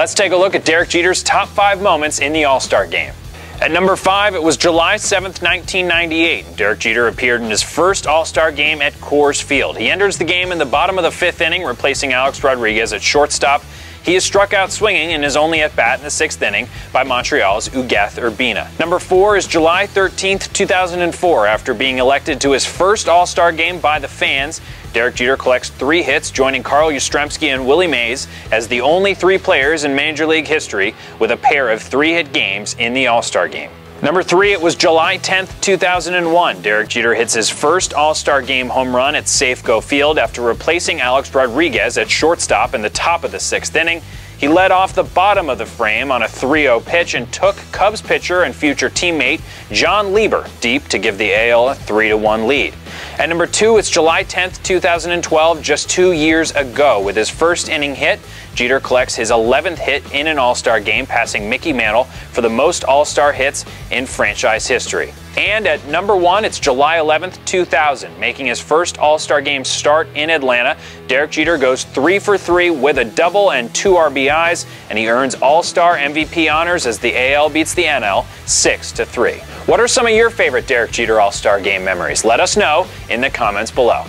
Let's take a look at Derek Jeter's top five moments in the All Star game. At number five, it was July 7th, 1998. Derek Jeter appeared in his first All Star game at Coors Field. He enters the game in the bottom of the fifth inning, replacing Alex Rodriguez at shortstop. He is struck out swinging and is only at bat in the sixth inning by Montreal's Ugueth Urbina. Number four is July 13, 2004. After being elected to his first All Star game by the fans, Derek Jeter collects three hits, joining Carl Yastrzemski and Willie Mays as the only three players in Major League history with a pair of three hit games in the All Star game. Number three, it was July 10th, 2001. Derek Jeter hits his first All Star game home run at Safeco Field after replacing Alex Rodriguez at shortstop in the top of the sixth inning. He led off the bottom of the frame on a 3 0 pitch and took Cubs pitcher and future teammate Jon Lieber deep to give the AL a 3 1 lead. At number two, it's July 10th, 2012, just two years ago. With his first inning hit, Jeter collects his 11th hit in an All Star game, passing Mickey Mantle for the most All Star hits in franchise history. And at number one, it's July 11th, 2000. Making his first All Star game start in Atlanta, Derek Jeter goes three for three with a double and two RBIs, and he earns All Star MVP honors as the AL beats the NL 6 to 3. What are some of your favorite Derek Jeter All Star game memories? Let us know in the comments below.